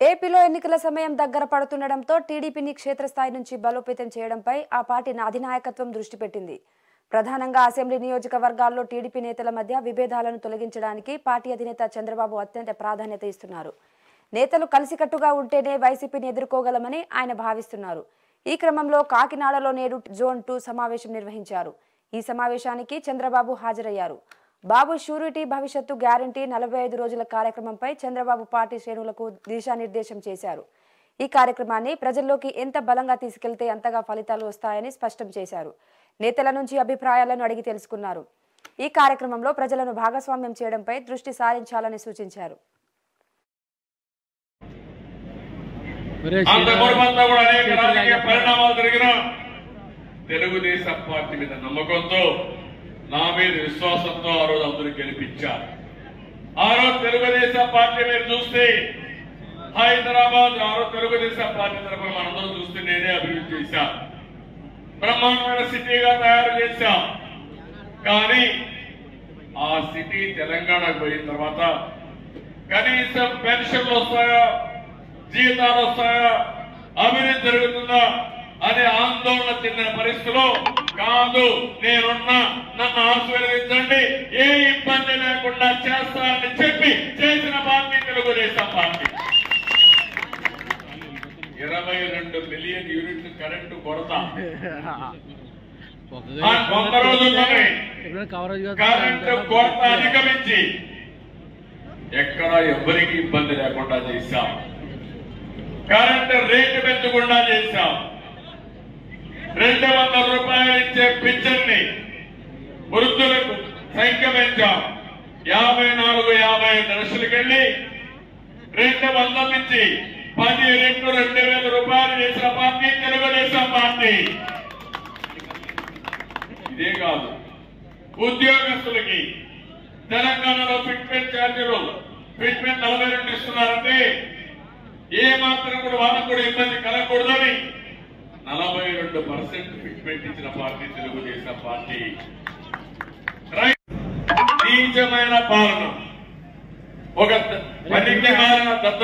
ఏపీలో ఎన్నికల సమయం దగ్గర పడుతుండటంతో టీడీపీని క్షేత్రస్థాయి నుంచి బలోపేతం చేయడంపై ఆ పార్టీ అధినాయకత్వం దృష్టి పెట్టింది. ప్రధానంగా అసెంబ్లీ నియోజకవర్గాల్లో టీడీపీ నేతల మధ్య విభేదాలను తొలగించడానికి పార్టీ అధినేత చంద్రబాబు అత్యంత ప్రాధాన్యత ఇస్తున్నారు. నేతలు కలిసికట్టుగా ఉంటేనే వైసీపీని ఎదుర్కోగలమని ఆయన భావిస్తున్నారు. ఈ క్రమంలో కాకినాడలో నేడు జోన్ టూ సమావేశం నిర్వహించారు. ఈ సమావేశానికి చంద్రబాబు హాజరయ్యారు. బాబు షూరిటీ భవిష్యత్తు గ్యారంటీ నలభై ఐదు రోజుల కార్యక్రమంపై చంద్రబాబు పార్టీ శ్రేణులకు దిశానిర్దేశం చేశారు. ఈ కార్యక్రమాన్ని ప్రజల్లోకి ఎంత బలంగా తీసుకెళ్తే అంతగా ఫలితాలు వస్తాయని స్పష్టం చేశారు. నేతల నుంచి అభిప్రాయాలను అడిగి తెలుసుకున్నారు. ఈ కార్యక్రమంలో ప్రజలను భాగస్వామ్యం చేయడంపై దృష్టి సారించాలని సూచించారు. తెలుగుదేశం పార్టీ మీద నమ్మకంతో నా మీద విశ్వాసంతో ఆ రోజు అందరూ గెలిపించారు. ఆ రోజు తెలుగుదేశం పార్టీ మీరు చూస్తే హైదరాబాద్ ఆ రోజు తెలుగుదేశం పార్టీ తరఫున మనందరం చూస్తే నేనే అభివృద్ధి చేశాను. బ్రహ్మాండమైన సిటీగా తయారు చేశాం. కానీ ఆ సిటీ తెలంగాణకు పోయిన తర్వాత కనీసం పెన్షన్లు వస్తాయా జీతాలు వస్తాయా అభివృద్ధి జరుగుతుందా అనే ఆందోళన చెందిన పరిస్థితిలో కాదు నేనున్నా నన్ను ఆశీర్వదించండి ఏ ఇబ్బంది లేకుండా చేస్తానని చెప్పి చేసిన పార్టీ తెలుగుదేశం పార్టీ. ఇరవై రెండు మిలియన్ యూనిట్లు కరెంటు కొరత వంద రోజుల్లోనే కరెంటు కొరత అధిగమించి ఎక్కడ ఎవ్వరికి ఇబ్బంది లేకుండా చేశాం. కరెంటు రేటు పెంచకుండా చేశాం. రెండు వందల రూపాయలు ఇచ్చే పింఛన్ని వృద్ధులకు సంఖ్య పెంచాం యాభై నాలుగు యాభై ఐదు లక్షలకెళ్ళి రెండు వందల నుంచి పది రెండు రెండు వేల రూపాయలు చేసిన పార్టీ తెలుగుదేశం పార్టీ. ఇదే కాదు. ఉద్యోగస్తులకి తెలంగాణలో ఫిట్మెంట్ ఛార్జీలు ఫిట్మెంట్ నలభై రెండు ఇస్తున్నారంటే ఏ మాత్రం కూడా వాళ్ళకు కూడా ఇబ్బంది కలగకూడదని నలభై రెండు పర్సెంట్ ఫిట్మెంట్ ఇచ్చిన పార్టీ తెలుగుదేశం పార్టీ. నీచమైన పాలన. ఒక పనికి